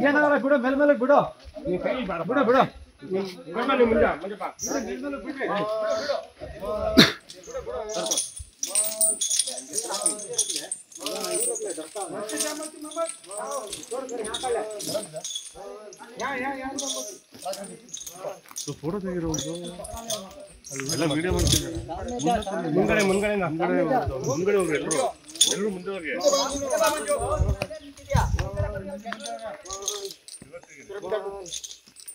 ಏನಾಗಲ್ಲ ಬಿಡು ಮೇಲೆ ಮೇಲೆ ಬಿಡು ಬಿಡು ಬಿಡು ಫೋಟೋ ತೆಗಿರೋದು ಎಲ್ಲ ವಿಡಿಯೋ ಮಾಡ್ತಿದ್ದಾರೆ ಮುಂಗಡೆ ಮುಂಗಡೆ ಮುಂಗಡೆ ಮುಂಗಡೆ ಹೋಗ್ರಿ ಎಲ್ಲರೂ ಎಲ್ಲರೂ ಮುಂದೆ ಹೋಗಿ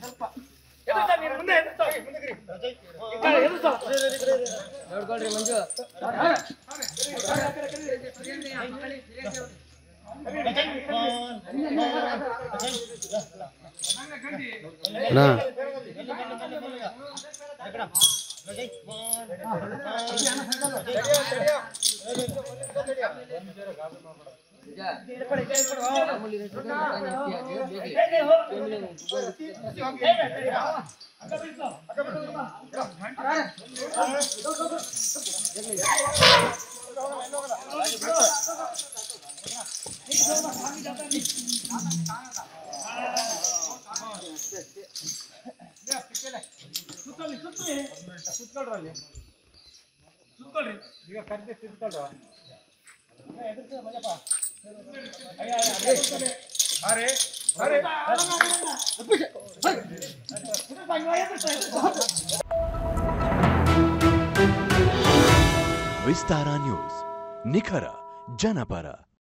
ಸ್ವಲ್ಪ ಎದುರ್ತಾನೆ ಮುಂದೆ ಎದುರ್ತಾನೆ ಮುಂದೆ ಎದುರ್ತಾನೆ ಮಂಜು ಅಣ್ಣ Diga, cariño, estoy en tal lugar. Venga, entra, vaya pa'. अरे अरे विस्तारा न्यूज़ निखरा जनपरा।